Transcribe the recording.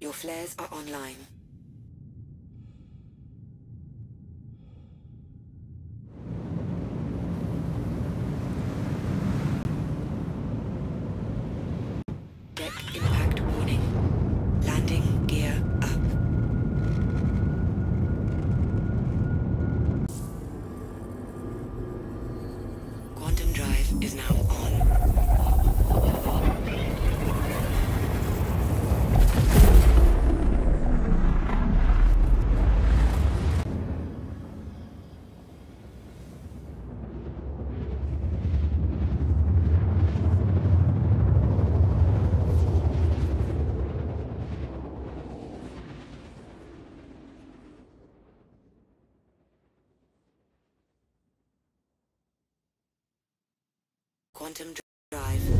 Your flares are online. Deck impact warning. Landing gear up. Quantum drive is now on. Quantum drive